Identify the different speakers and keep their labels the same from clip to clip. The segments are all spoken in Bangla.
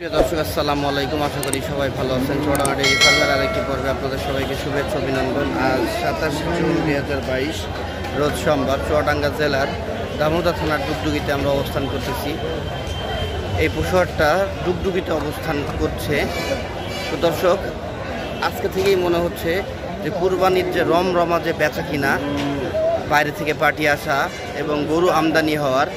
Speaker 1: প্রিয় দর্শক, আসসালামু আলাইকুম। আশা করি সবাই ভালো আছেন। চড়াহাটে ফার্মের আরেকটি পর্বে আপনাদের সবাইকে শুভেচ্ছা, অভিনন্দন। আজ সাতাশ জুন দুই হাজার বাইশ, রোজ সোমবার চুয়াডাঙ্গা জেলার দামোদা থানার ডুগডুগিতে আমরা অবস্থান করতেছি। এই পশুহাটটা ডুগডুগিতে অবস্থান করছে। তো দর্শক, আজকে থেকেই মনে হচ্ছে যে কুরবানির যে রমরমা যে বেচা কিনা, বাইরে থেকে পার্টি আসা এবং গরু আমদানি হওয়ার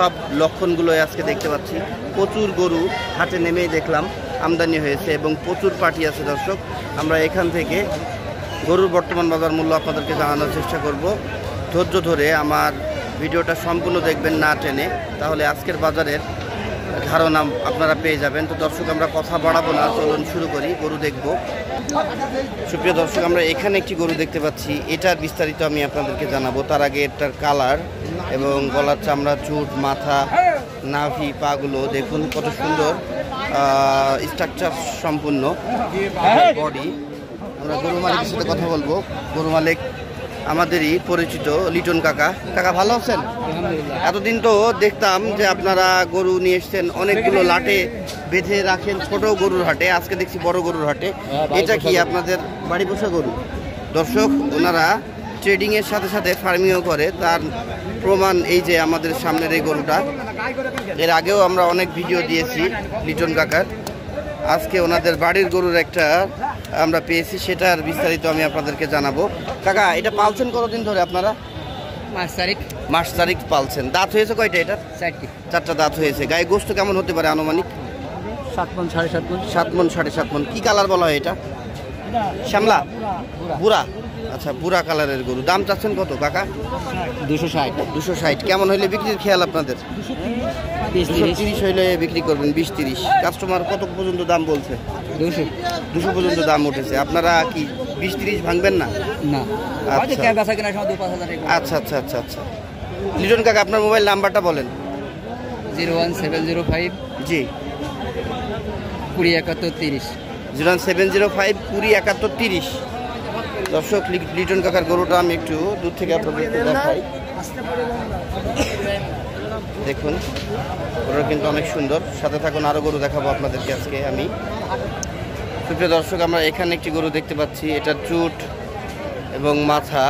Speaker 1: সব লক্ষণগুলোই আজকে দেখতে পাচ্ছি। প্রচুর গরু হাটে নেমেই দেখলাম, আমদানি হয়েছে এবং প্রচুর পার্টি আছে দর্শক। আমরা এখান থেকে গরুর বর্তমান বাজার মূল্য আপনাদেরকে জানানোর চেষ্টা করব। ধৈর্য ধরে আমার ভিডিওটা সম্পূর্ণ দেখবেন না টেনে, তাহলে আজকের বাজারের ধারণা আপনারা পেয়ে যাবেন। তো দর্শক, আমরা কথা বাড়াবো না, চলুন শুরু করি, গরু দেখব। সুপ্রিয় দর্শক, আমরা এখানে একটি গরু দেখতে পাচ্ছি এটার বিস্তারিত আমি আপনাদেরকে জানাব। তার আগে এটার কালার এবং গলার চামড়া চুট মাথা নাভি পাগুলো দেখুন কত সুন্দর স্ট্রাকচার সম্পূর্ণ বডি আমরা গরু মালিকের সাথে কথা বলব। গরু মালিক আমাদেরই পরিচিত লিটন কাকা। কাকা ভালো আছেন? এতদিন তো দেখতাম যে আপনারা গরু নিয়ে এসছেন অনেকগুলো লাটে বেঁধে রাখেন ছোট গরুর হাটে আজকে দেখছি বড় গরুর হাটে। এটা কি আপনাদের বাড়ি পোষা গরু? দর্শক ওনারা ট্রেডিং এর সাথে সাথে ফার্মিংও করে। তার প্রমাণ এই যে আমাদের সামনের এই গরুটা এর আগেও আমরা অনেক ভিডিও দিয়েছি লিটন কাকার। আজকে ওনাদের বাড়ির গরুর একটা আমরা পেয়েছি সেটার বিস্তারিত আমি আপনাদেরকে জানাব। কাকা এটা পালছেন কতদিন ধরে আপনারা?
Speaker 2: পাঁচ তারিখ।
Speaker 1: মাস তারিখ পালছেন। দাঁত হয়েছে কয়টা এটা?
Speaker 2: চারটি।
Speaker 1: চারটা দাঁত হয়েছে। গায়ে গোস্ত কেমন হতে পারে আনুমানিক?
Speaker 2: সাত মন সাড়ে সাত মন
Speaker 1: সাত মন সাড়ে সাত মন কি কালার বলা হয় এটা? শ্যামলা? বুড়া। আচ্ছা বুড়া কালারের গরু। দাম চাচ্ছেন কত কাকা?
Speaker 2: দুশো ষাট।
Speaker 1: দুশো ষাট। কেমন হইলে বিক্রির খেয়াল আপনাদের? দুশো
Speaker 2: তিরিশ।
Speaker 1: হইলে বিক্রি করবেন বিশ তিরিশ। কাস্টমার কত পর্যন্ত দাম বলছে?
Speaker 2: দুশো।
Speaker 1: দুশো পর্যন্ত দাম উঠেছে। আপনারা কি বিশ তিরিশ ভাঙবেন না?
Speaker 2: না।
Speaker 1: আচ্ছা। আচ্ছা আচ্ছা আচ্ছা আচ্ছা। লিটন কাকা আপনার মোবাইল নাম্বারটা বলেন।
Speaker 2: Zero one seven zero five.
Speaker 1: জি।
Speaker 2: কুড়ি একাত্তর তিরিশ।
Speaker 1: Zero one seven zero five কুড়ি একাত্তর তিরিশ। দর্শক লিটন কাকার গরুটা আমি একটু দূর থেকে আপনাদেরকে দেখাই। দেখুন, গরুটা কিন্তু অনেক সুন্দর। সাথে থাকুন আরও গরু দেখাবো আপনাদেরকে আজকে আমি। সুপ্রিয় দর্শক, আমরা এখানে একটি গরু দেখতে পাচ্ছি। এটা চুট এবং মাথা,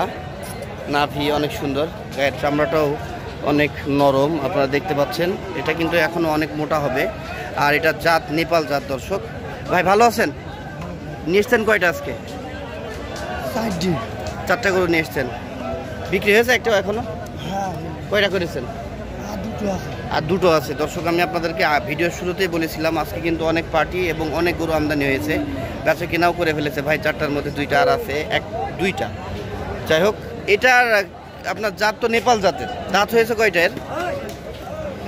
Speaker 1: নাভি, অনেক সুন্দর। গায়ের চামড়াটাও অনেক নরম, আপনারা দেখতে পাচ্ছেন। এটা কিন্তু এখনও অনেক মোটা হবে। আর এটা জাত, নেপাল জাত, দর্শক। ভাই, ভালো আছেন? নিয়ে এসছেন কয়টা আজকে?
Speaker 3: চারটি
Speaker 1: চারটা গরু নিয়ে এসছেন। বিক্রি হয়েছে একটাও এখনও?
Speaker 3: হ্যাঁ।
Speaker 1: কয়টা করেছেন?
Speaker 3: আর দুটো আছে।
Speaker 1: আর দুটো আছে। দর্শক আমি আপনাদেরকে ভিডিওর শুরুতেই বলেছিলাম আজকে কিন্তু অনেক পার্টি এবং অনেক গরু আমদানি হয়েছে। বেচা কেনাও করে ফেলেছে ভাই চারটার মধ্যে দুইটা আর আছে। এক দুইটা। যাই হোক এটার আপনার জাত তো নেপাল জাতের। দাঁত হয়েছে কয়টা এর?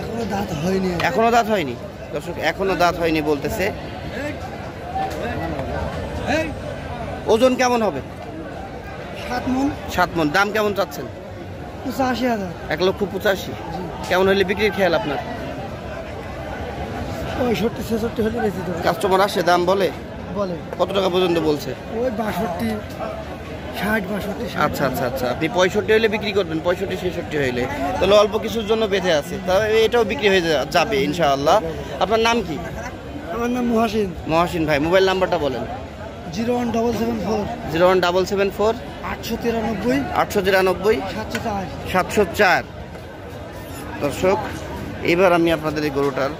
Speaker 3: এখনও দাঁত হয়নি।
Speaker 1: এখনও দাঁত হয়নি? দর্শক এখনও দাঁত হয়নি বলতেছে। ওজন কেমন হবে?
Speaker 3: সাত মন।
Speaker 1: সাত মন। দাম কেমন চাচ্ছেন?
Speaker 3: পঁচাশি হাজার।
Speaker 1: এক লক্ষ পঁচাশি। কেমন হলে বিক্রির খেয়াল আপনার?
Speaker 3: পঁয়ষট্টি ছেষট্টি হলে বেশি
Speaker 1: কাস্টমার আসে দাম বলে?
Speaker 3: বলে।
Speaker 1: কত টাকা পর্যন্ত বলছে?
Speaker 3: ওই বাষট্টি ষাট বাষট্টি
Speaker 1: আচ্ছা আচ্ছা আচ্ছা। আপনি পঁয়ষট্টি হইলে বিক্রি করবেন পঁয়ষট্টি ছেষট্টি হইলে। তাহলে অল্প কিছুর জন্য বেঁধে আছে। এটাও বিক্রি হয়ে যাবে ইনশাআল্লাহ। আপনার নাম কি?
Speaker 3: আমার নাম মহাসিন।
Speaker 1: মহাসিন ভাই মোবাইল নাম্বারটা বলেন।
Speaker 3: Zero one double seven four.
Speaker 1: Zero one double seven four.
Speaker 3: আটশো তিরানব্বই।
Speaker 1: আটশো তিরানব্বই।
Speaker 3: সাতশো চার।
Speaker 1: সাতশো চার। দর্শক এবার আমি আপনাদের এই গরুটার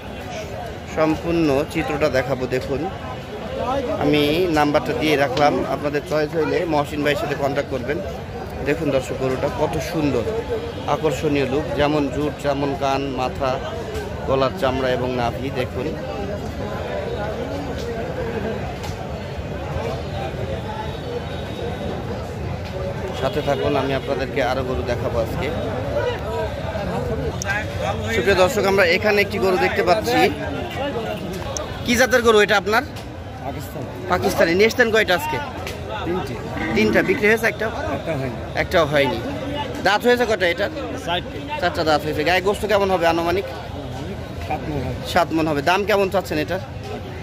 Speaker 1: সম্পূর্ণ চিত্রটা দেখাবো দেখুন। আমি নাম্বারটা দিয়ে রাখলাম। আপনাদের চয়েস হইলে মহসিন ভাইয়ের সাথে কন্ট্যাক্ট করবেন। দেখুন দর্শক গরুটা কত সুন্দর। আকর্ষণীয় লুক যেমন জুট যেমন কান মাথা গলার চামড়া এবং নাভি দেখুন। সাথে থাকুন আমি আপনাদেরকে আরও গরু দেখাবো আজকে। সুপ্রিয় দর্শক আমরা এখানে একটি গরু দেখতে পাচ্ছি। কি জাতের গরু এটা আপনার?
Speaker 2: পাকিস্তানি।
Speaker 1: নিয়ে এসছেন কয়টা আজকে?
Speaker 2: তিনটি।
Speaker 1: তিনটা। বিক্রি হয়েছে একটা?
Speaker 2: একটা
Speaker 1: একটাও হয়নি। দাঁত হয়েছে কটা এটা
Speaker 2: চারটা।
Speaker 1: দাঁত হয়েছে। গায়ে গোস্ত কেমন হবে আনুমানিক?
Speaker 2: সাত মন
Speaker 1: সাত মন হবে। দাম কেমন চাচ্ছেন এটা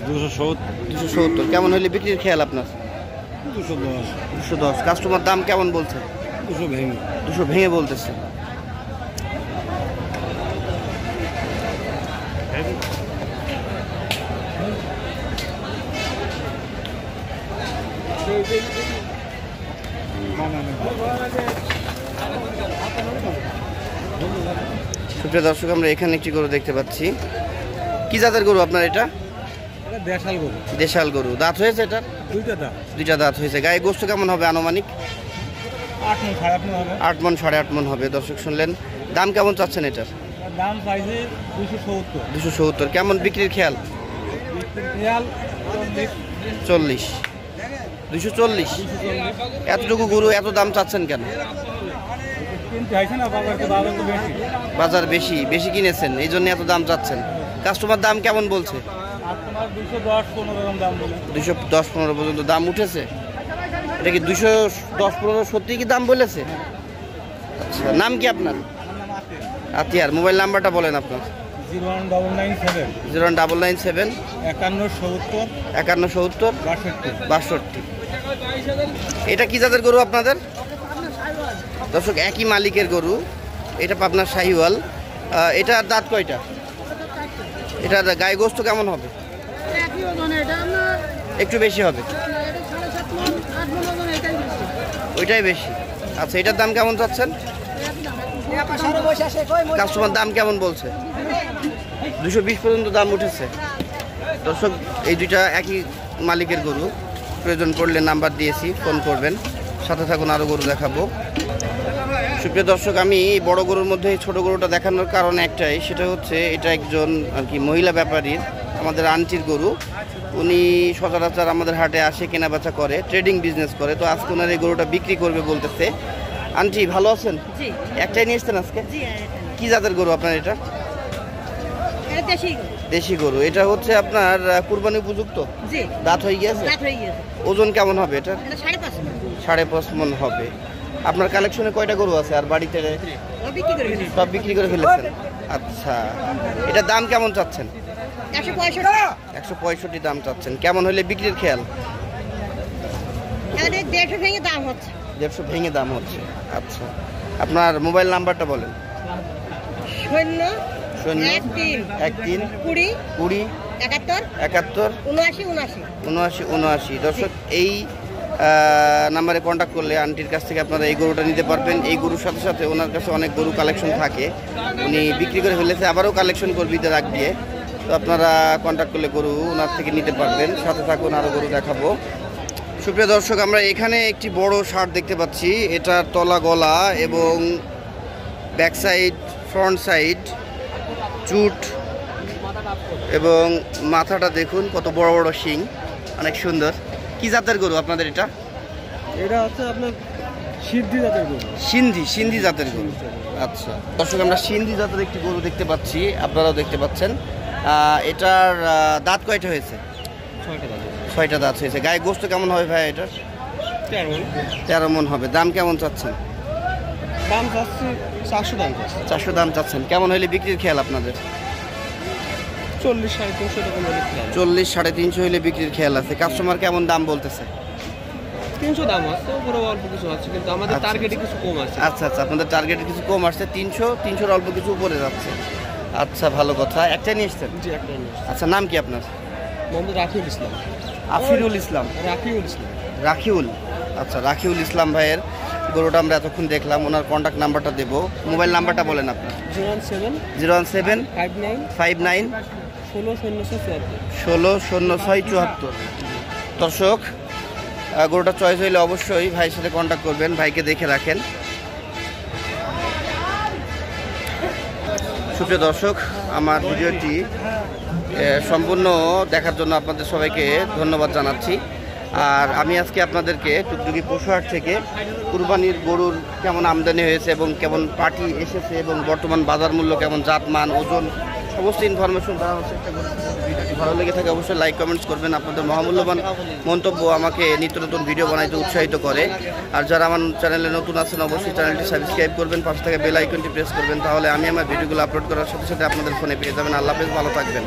Speaker 2: দুশো সত্তর।
Speaker 1: দুশো সত্তর। কেমন হলে বিক্রির খেয়াল আপনার?
Speaker 2: দুশো দশ।
Speaker 1: দুশো দশ। কাস্টমার দাম কেমন বলছে?
Speaker 2: দুশো ভেঙে।
Speaker 1: দুশো ভেঙে বলতেছে। সুপ্রিয় দর্শক আমরা এখানে একটি গরু দেখতে পাচ্ছি। কি জাতের গরু আপনার এটা?
Speaker 2: দেশাল গরু।
Speaker 1: দেশাল গরু। দাঁত হয়েছে এটা
Speaker 2: দুইটা দাম
Speaker 1: দুইটা দাঁত হয়েছে। গায়ে গোস্ত কেমন হবে আনুমানিক?
Speaker 2: আট মন সাড়ে আট মন হবে।
Speaker 1: মন মন দর্শক শুনলেন দাম কেমন চাচ্ছেন এটার?
Speaker 2: দাম চাইছে দুশো সত্তর।
Speaker 1: কেমন বিক্রির খেয়াল?
Speaker 2: চল্লিশ।
Speaker 1: দুশো চল্লিশ। এতটুকু গরু এত দাম চাচ্ছেন কেন?
Speaker 2: বাজার বেশি
Speaker 1: বেশি কিনেছেন। এই জন্য এত দাম চাচ্ছেন। কাস্টমার দাম কেমন বলছে?
Speaker 2: দুশো দশ পনেরো
Speaker 1: পর্যন্ত দাম উঠেছে? এটা কি দুশো দশ পনেরো সত্যি কি দাম বলেছে? আচ্ছা নাম কি আপনার? আতিয়ার মোবাইল নাম্বারটা বলেন আপনার।
Speaker 2: Zero one double nine seven. একান্ন সত্তর।
Speaker 1: একান্ন সত্তর।
Speaker 2: বাষট্টি।
Speaker 1: এটা কি গরু আপনাদের? দর্শক একই মালিকের গরু। এটা পাবনার শাহিওয়াল। আহ, এটার দাঁত কয়টা? এটার গায়ে গোস্ত কেমন হবে
Speaker 3: একই ওজন এটা আপনার
Speaker 1: একটু বেশি হবে। ওইটাই বেশি। আচ্ছা এটার দাম কেমন চাচ্ছেন? কাস্টমার দাম কেমন বলছে? দুশো বিশ পর্যন্ত দাম উঠেছে। দর্শক, এই দুইটা একই মালিকের গরু। প্রয়োজন পড়লে নাম্বার দিয়েছি, ফোন করবেন। সাথে থাকুন আরও গরু দেখাবো। সুপ্রিয় দর্শক, আমি বড় গরুর মধ্যে ছোট গরুটা দেখানোর কারণ একটাই, সেটা হচ্ছে এটা একজন আর কি মহিলা ব্যাপারীর আমাদের আন্টির গরু। উনি সচরাচর আমাদের হাটে আসে কেনাবেচা করে ট্রেডিং বিজনেস করে। তো আজকে ওনার এই গরুটা বিক্রি করবে বলতেছে। আন্টি ভালো আছেন? একটাই নিয়ে এসছেন আজকে?
Speaker 3: জি
Speaker 1: কি জাতের গরু আপনার এটা?
Speaker 3: এটা দেশি
Speaker 1: গরু। এটা হচ্ছে আপনার কুরবানি উপযুক্ত? দাঁত হয়ে গিয়েছে?
Speaker 3: হয়ে
Speaker 1: ওজন কেমন হবে এটা
Speaker 3: এটা সাড়ে পাঁচ
Speaker 1: মন। হবে। আপনার কালেকশনে কয়টা গরু আছে আর বাড়িতে? সব বিক্রি করে ফেলেছেন? আচ্ছা। এটার দাম কেমন চাচ্ছেন?
Speaker 3: একশো পঁয়ষট্টি।
Speaker 1: দাম চাচ্ছেন। কেমন হলে বিক্রির খেয়াল?
Speaker 3: দেড়শো ভেঙে দাম হচ্ছে।
Speaker 1: দেড়শো ভেঙে দাম হচ্ছে। আচ্ছা। আপনার মোবাইল নাম্বারটা বলেন।
Speaker 3: শূন্য
Speaker 1: শূন্য
Speaker 3: এক তিন কুড়ি
Speaker 1: কুড়ি
Speaker 3: একাত্তর
Speaker 1: একাত্তর
Speaker 3: উনআশি উনআশি।
Speaker 1: উনআশি উনআশি। দর্শক এই নাম্বারে কন্ট্যাক্ট করলে আন্টির কাছ থেকে আপনারা এই গরুটা নিতে পারবেন। এই গরুর সাথে সাথে ওনার কাছে অনেক গরু কালেকশন থাকে। উনি বিক্রি করে ফেলেছে আবারও কালেকশন করবি রাখ দিয়ে। তো আপনারা কন্ট্যাক্ট করলে গরু ওনার থেকে নিতে পারবেন। সাথে থাকুন আরও গরু দেখাবো। সুপ্রিয় দর্শক আমরা এখানে একটি বড় শার্ট দেখতে পাচ্ছি। এটার তলা গলা এবং ব্যাক সাইড ফ্রন্ট সাইড চুট এবং মাথাটা দেখুন কত বড় বড় শিং। অনেক সুন্দর। কি জাতের গরু আপনাদের এটা?
Speaker 2: এটা হচ্ছে আপনার সিদ্ধি জাতের গরু।
Speaker 1: সিন্ধি সিন্ধি জাতের গরু। আচ্ছা। দর্শক আমরা সিন্ধি জাতের একটি গরু দেখতে পাচ্ছি। আপনারাও দেখতে পাচ্ছেন। এটার দাঁত কয়টা হয়েছে?
Speaker 2: ছয়টা
Speaker 1: দাঁত হয়েছে। গায়ে গোস্ত কেমন হবে ভাই এটার?
Speaker 2: তেরো
Speaker 1: মন। হবে। দাম কেমন চাচ্ছেন?
Speaker 2: দাম চাচ্ছি চারশো দাম
Speaker 1: চারশো দাম চাচ্ছেন। কেমন হলে বিক্রির খেয়াল আপনাদের?
Speaker 2: চল্লিশ সাড়ে তিনশো
Speaker 1: চল্লিশ সাড়ে তিনশো হলে বিক্রির খেয়াল আছে। কাস্টমার কেমন দাম বলতেছে?
Speaker 2: তিনশো দাম আছে উপরে অল্প কিছু আছে কিন্তু আমাদের
Speaker 1: আচ্ছা,
Speaker 2: টার্গেটে কিছু কম আছে।
Speaker 1: আচ্ছা আচ্ছা। আপনাদের টার্গেটে কিছু কম আসছে। তিনশো তিনশোর অল্প কিছু উপরে যাচ্ছে। আচ্ছা ভালো কথা। একটাই নিয়ে এসছেন?
Speaker 2: জি একটা নিয়ে
Speaker 1: আচ্ছা নাম কি আপনার?
Speaker 2: মোহাম্মদ ইসলাম।
Speaker 1: আফিরুল ইসলাম।
Speaker 2: রাকিউল ইসলাম।
Speaker 1: রাখিউল আচ্ছা রাখিউল ইসলাম ভাইয়ের গরুটা আমরা এতক্ষণ দেখলাম। ওনার কন্ট্যাক্ট নাম্বারটা দেবো। মোবাইল নাম্বারটা বলেন আপনার।
Speaker 2: Zero one seven
Speaker 1: zero one seven
Speaker 2: five nine
Speaker 1: five nine
Speaker 2: ষোলো চুয়াত্তর
Speaker 1: ষোলো শূন্য ছয় চুয়াত্তর। দর্শক গরুটা চয়েস হইলে অবশ্যই ভাইয়ের সাথে কন্ট্যাক্ট করবেন ভাইকে দেখে রাখেন। সুপ্রিয় দর্শক, আমার ভিডিওটি সম্পূর্ণ দেখার জন্য আপনাদের সবাইকে ধন্যবাদ জানাচ্ছি। আর আমি আজকে আপনাদেরকে টুকটুকি পশুহাট থেকে কুরবানির গরুর কেমন আমদানি হয়েছে এবং কেমন পার্টি এসেছে এবং বর্তমান বাজার মূল্য কেমন, জাতমান, ওজন, সমস্ত ইনফরমেশন দেওয়ার চেষ্টা করছি। ভালো লেগে থাকে অবশ্যই লাইক কমেন্টস করবেন। আপনাদের মহামূল্যবান মন্তব্য আমাকে নিত্য নতুন ভিডিও বানাইতে উৎসাহিত করে। আর যারা আমার চ্যানেলে নতুন আছেন, অবশ্যই চ্যানেলটি সাবস্ক্রাইব করবেন, পাশে থেকে বেল আইকনটি প্রেস করবেন। তাহলে আমি আমার ভিডিওগুলো আপলোড করার সাথে সাথে আপনাদের ফোনে পেয়ে যাবেন। আল্লাহ হাফেজ, ভালো থাকবেন।